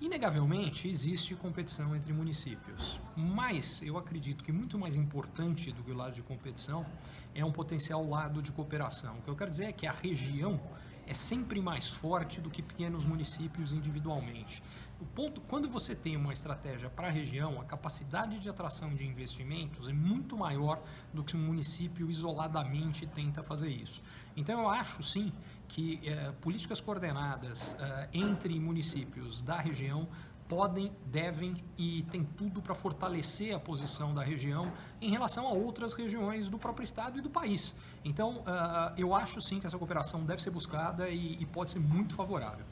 Inegavelmente, existe competição entre municípios, mas eu acredito que muito mais importante do que o lado de competição é um potencial lado de cooperação. O que eu quero dizer é que a região é sempre mais forte do que pequenos municípios individualmente. O ponto, quando você tem uma estratégia para a região, a capacidade de atração de investimentos é muito maior do que um município isoladamente tenta fazer isso. Então eu acho sim que eh, políticas coordenadas eh, entre municípios da região podem, devem e tem tudo para fortalecer a posição da região em relação a outras regiões do próprio estado e do país. Então, uh, eu acho sim que essa cooperação deve ser buscada e pode ser muito favorável.